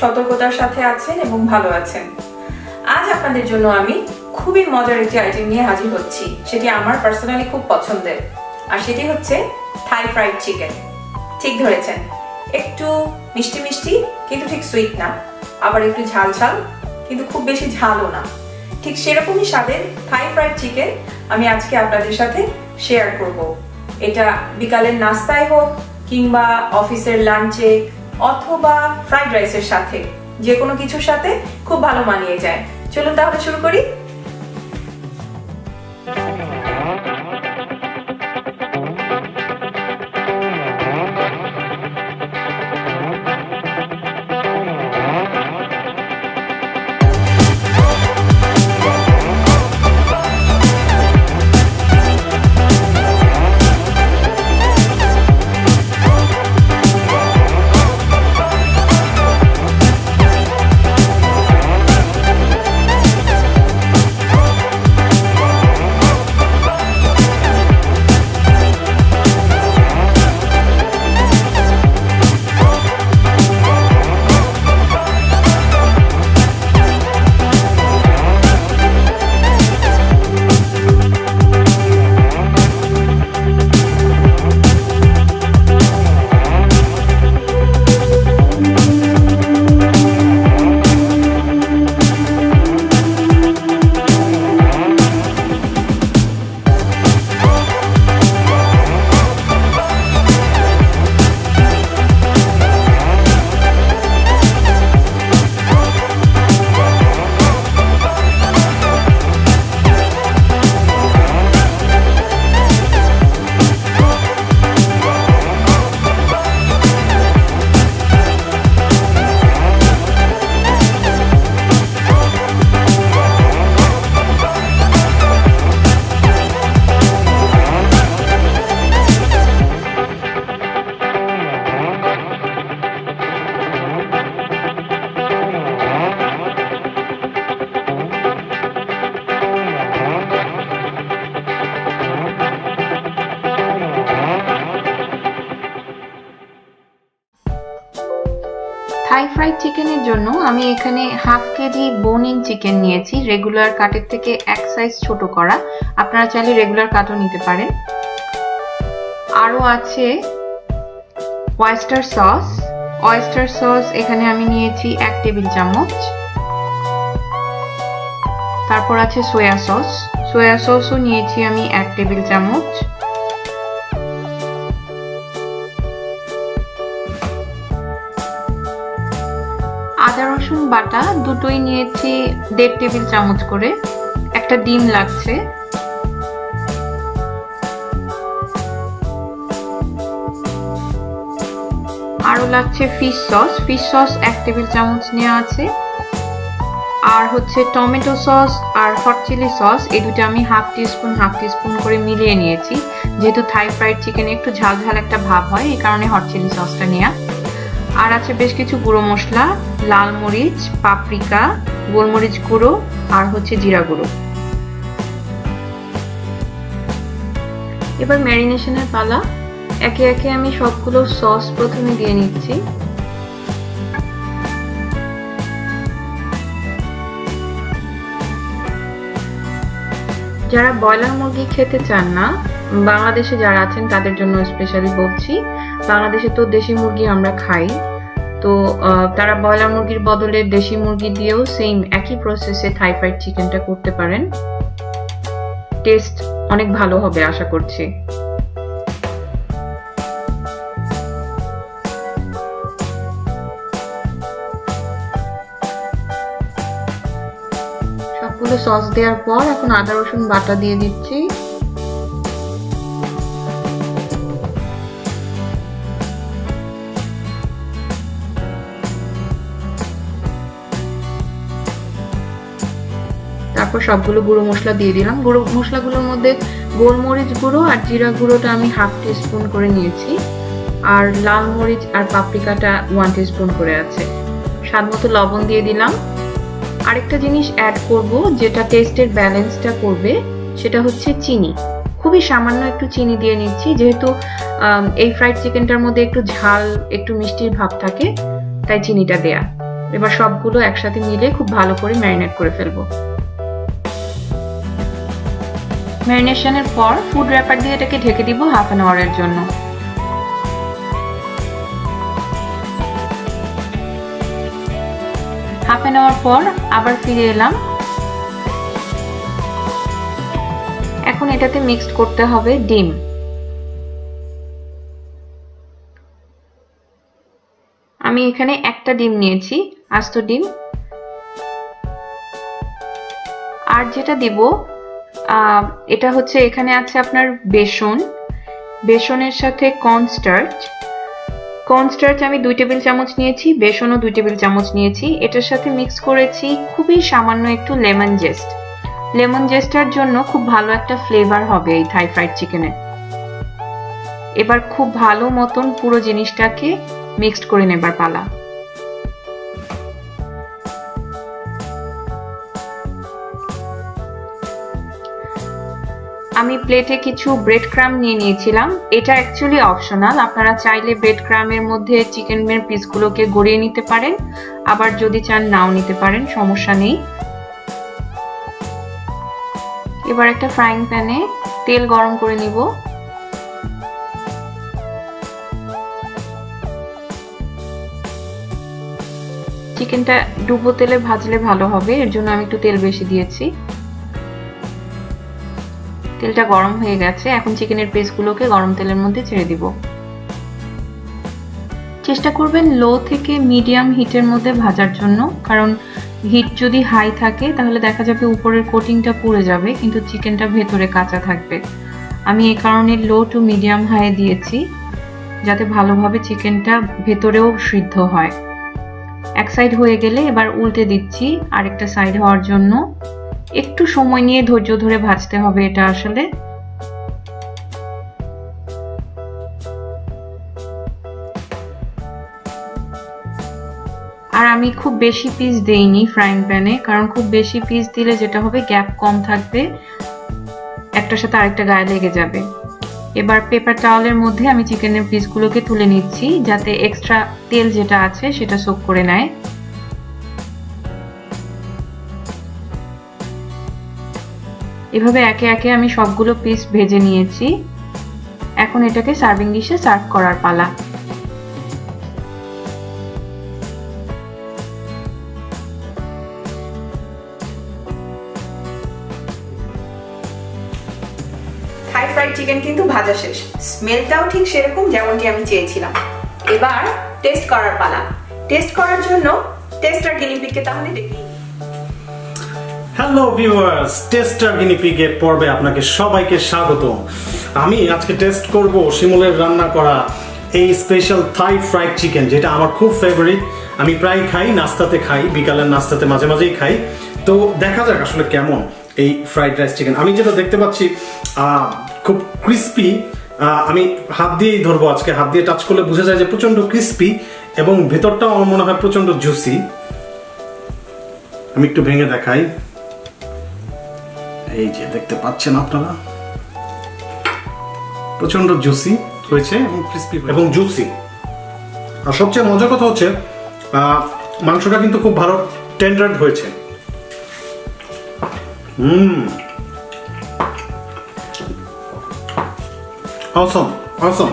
সতর্কতার সাথে আছেন এবং ভালো আছেন। আজ আপনাদের জন্য আমি খুবই মজার একটি আইটেম নিয়ে হাজির হচ্ছি। সেটি আমার পার্সোনালি খুব পছন্দের। আর সেটি হচ্ছে থাই ফ্রাইড চিকেন ঠিক ধরেছেন। একটু মিষ্টি মিষ্টি, কিন্তু ঠিক সুইট না। আবার একটু ঝাল ঝাল, কিন্তু খুব বেশি ঝালও না। ঠিক সেরকমই স্বাদের থাই ফ্রাইড চিকেন আমি আজকে আপনাদের সাথে শেয়ার করব। এটা বিকালের নাস্তায় হোক কিংবা অফিসের লাঞ্চে অথবা ফ্রাইড রাইসের সাথে যে কোনো কিছুর সাথে খুব ভালো মানিয়ে যায়। চলুন তাহলে শুরু করি। এখানে হাফ কেজি বোন চিকেন নিয়েছি রেগুলার কাটের থেকে এক সাইজ ছোট করা। আপনারা চাইলে রেগুলার কাটও নিতে পারেন। আরও আছে ওয়েস্টার সস ওয়েস্টার সস এখানে আমি নিয়েছি এক টেবিল চামচ। তারপর আছে সোয়া সস সোয়া সসও নিয়েছি আমি এক টেবিল চামচ। রসুন বাটা দুটোই নিয়েছি দেড় টেবিল চামচ করে। একটা ডিম লাগছে। আরও লাগছে ফিশ সস ফিশ সস এক টেবিল চামচ নেওয়া আছে। আর হচ্ছে টমেটো সস আর হট চিলি সস এই দুটো আমি হাফ টিস্পুন হাফ টিস্পুন করে মিলিয়ে নিয়েছি। যেহেতু থাই ফ্রাইড চিকেনে একটু ঝাল ঝাল একটা ভাব হয়, এই কারণে হট চিলি সসটা নেওয়া আর আছে বেশ কিছু গুঁড়ো মশলা, লাল মরিচ, পাপরিকা, গোলমরিচ গুঁড়ো আর হচ্ছে জিরা গুঁড়ো। এবার ম্যারিনেশনের পালা। একে একে আমি সবগুলো সস প্রথমে দিয়ে নিচ্ছি। যারা ব্রয়লার মুরগি খেতে চান না, বাংলাদেশে যারা আছেন, তাদের জন্য স্পেশালি বলছি বাংলাদেশে তো দেশি মুরগি আমরা খাই। তো তারা ব্রয়লার মুরগির বদলে দেশি মুরগি দিয়েও সেম একই প্রসেসে থাই ফ্রাইড চিকেনটা করতে পারেন। টেস্ট অনেক ভালো হবে আশা করছি। সবগুলো সস দেওয়ার পর এখন আদা রসুন বাটা দিয়ে দিচ্ছি। সবগুলো গুঁড়ো মশলা দিয়ে দিলাম। গুঁড়ো মশলাগুলোর মধ্যে গোলমরিচ গুঁড়ো আর জিরা গুঁড়োটা আমি হাফ টিস্পুন করে নিয়েছি। আর লাল মরিচ আর পাপরিকাটা ওয়ান টিস্পুন করে আছে। স্বাদ মতো লবণ দিয়ে দিলাম। আরেকটা জিনিস অ্যাড করব যেটা টেস্টের ব্যালেন্সটা করবে, সেটা হচ্ছে চিনি। খুবই সামান্য একটু চিনি দিয়ে নিচ্ছি, যেহেতু এই ফ্রাইড চিকেনটার মধ্যে একটু ঝাল, একটু মিষ্টির ভাব থাকে, তাই চিনিটা দেয়া। এবার সবগুলো একসাথে মিলে খুব ভালো করে ম্যারিনেট করে ফেলব। ম্যারিনেশনের পর ফুড র্যাপার দিয়ে এটাকে ঢেকে দিব হাফ অ্যান আওয়ারের জন্য। হাফ অ্যান আওয়ার পর আবার ফিরে এলাম। এখন এটাতে মিক্সড করতে হবে ডিম। আমি এখানে একটা ডিম নিয়েছি, আস্ত ডিম। আর যেটা দিব এটা হচ্ছে এখানে আছে আপনার বেসন। বেসনের সাথে কর্নস্টার্চ কর্নস্টার্চ আমি দুই টেবিল চামচ নিয়েছি, বেসনও দুই টেবিল চামচ নিয়েছি। এটার সাথে মিক্স করেছি খুবই সামান্য একটু লেমন জেস্ট লেমন জেস্টার জন্য খুব ভালো একটা ফ্লেভার হবে এই থাই ফ্রাইড চিকেনে এবার খুব ভালো মতন পুরো জিনিসটাকে মিক্সড করে নেবার পালা। আমি প্লেটে কিছু ব্রেড ক্রাম নিয়ে নিয়েছিলাম। এটা অ্যাকচুয়ালি অপশনাল আপনারা চাইলে ব্রেড ক্রামের মধ্যে চিকেন চিকেনের পিসগুলোকে গড়িয়ে নিতে পারেন। আবার যদি চান নাও নিতে পারেন, সমস্যা নেই। এবার একটা ফ্রাইং প্যানে তেল গরম করে নিব। চিকেনটা ডুবো তেলে ভাজলে ভালো হবে, এর জন্য আমি একটু তেল বেশি দিয়েছি। তেলটা গরম হয়ে গেছে, এখন চিকেনের পেস্টগুলোকে গরম তেলের মধ্যে ছেড়ে দিব। চেষ্টা করবেন লো থেকে মিডিয়াম হিটের মধ্যে ভাজার জন্য, কারণ হিট যদি হাই থাকে, তাহলে দেখা যাবে উপরের কোটিংটা পুড়ে যাবে, কিন্তু চিকেনটা ভেতরে কাঁচা থাকবে। আমি এই কারণে লো টু মিডিয়াম হাই দিয়েছি, যাতে ভালোভাবে চিকেনটা ভেতরেও সিদ্ধ হয়। এক সাইড হয়ে গেলে এবার উল্টে দিচ্ছি, আরেকটা সাইড হওয়ার জন্য। একটু সময় নিয়ে ধৈর্য ধরে ভাজতে হবে এটা আসলে। আর আমি খুব বেশি পিস দেইনি ফ্রাইং প্যানে, কারণ খুব বেশি পিস দিলে যেটা হবে গ্যাপ কম থাকবে, একটার সাথে আরেকটা গায়ে লেগে যাবে। এবার পেপার টাওয়ালের মধ্যে আমি চিকেনের পিসগুলোকে তুলে নিচ্ছি, যাতে এক্সট্রা তেল যেটা আছে সেটা সোক করে নেয়। এভাবে একে একে আমি সবগুলো পিস ভেজে নিয়েছি। এখন এটাকে সার্ভিং ডিশে সার্ভ করার পালা। থাই ফ্রাইড চিকেন কিন্তু ভাজা শেষ। স্মেলটাও ঠিক সেরকম যেমনটি আমি চেয়েছিলাম। এবার টেস্ট করার পালা। টেস্ট করার জন্য টেস্টার গিনিপিককে তাহলে দেখি। হ্যালো ভিউয়ার্স টেস্টার গিনিপিগের পর্বে আপনাকে সবাইকে স্বাগত আমি আজকে টেস্ট করব শিমুলের রান্না করা এই স্পেশাল থাই ফ্রাইড চিকেন যেটা আমার খুব ফেভারিট আমি প্রায় খাই, নাস্তাতে খাই, বিকালের নাস্তাতে মাঝে মাঝেই খাই। তো দেখা যাক আসলে কেমন এই ফ্রাইড রাইস চিকেন আমি যেটা দেখতে পাচ্ছি খুব ক্রিস্পি আমি হাত দিয়েই ধরবো আজকে। হাত দিয়ে টাচ করলে বোঝা যায় যে প্রচণ্ড ক্রিস্পি এবং ভেতরটাও আমার মনে হয় প্রচণ্ড জুসি আমি একটু ভেঙে দেখাই। এই যে দেখতে পাচ্ছেন আপনারা? প্রচণ্ড জুসি হয়েছে এবং ক্রিস্পি এবং জুসি। আর সবচেয়ে মজার কথা হচ্ছে মাংসটা কিন্তু খুব ভালো টেন্ডার্ড হয়েছে। হুম। অসম অসম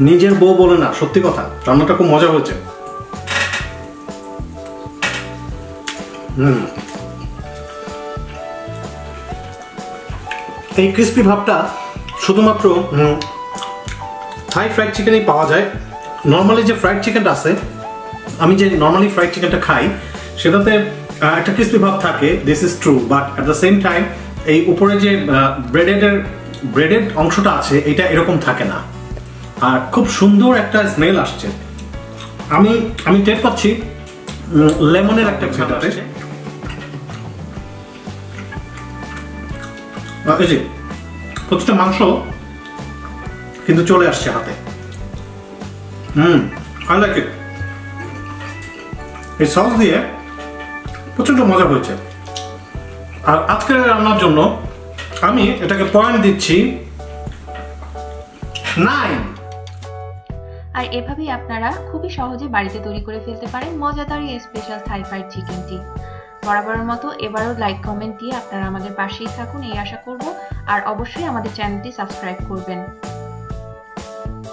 নিজের বউ বলে না সত্যি কথা রান্নাটা খুব মজা হয়েছে। হুম। এই ক্রিস্পি ভাবটা শুধুমাত্র থাই ফ্রাইড চিকেনেই পাওয়া যায়। নর্মালি যে ফ্রাইড চিকেনটা আছে আমি যে নর্মালি ফ্রাইড চিকেনটা খাই সেটাতে একটা ক্রিস্পি ভাব থাকে this is true but at the same time এই উপরে যে ব্রেডেডের ব্রেডেড অংশটা আছে এটা এরকম থাকে না। আর খুব সুন্দর একটা স্মেল আসছে। আমি আমি টের পাচ্ছি লেমনের একটা আসছে। এই যে, প্রতিটা মাংস কিন্তু চলে আসছে হাতে। হুম আই লাইক ইট এই সস দিয়ে মজা হয়েছে। আর আজকের রান্নার জন্য আমি এটাকে পয়েন্ট দিচ্ছি নাইন আর এভাবেই আপনারা খুবই সহজে বাড়িতে তৈরি করে ফেলতে পারেন মজাদার এই স্পেশাল থাই ফ্রাইড চিকেনটি বরাবরের মতো এবারও লাইক কমেন্ট দিয়ে আপনারা আমাদের পাশেই থাকুন, এই আশা করব। আর অবশ্যই আমাদের চ্যানেলটি সাবস্ক্রাইব করবেন।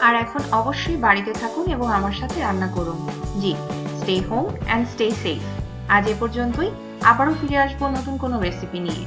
আর এখন অবশ্যই বাড়িতে থাকুন এবং আমার সাথে রান্না করুন। জি stay home and stay safe আজ এ পর্যন্তই। আবারও ফিরে আসব নতুন কোনো রেসিপি নিয়ে।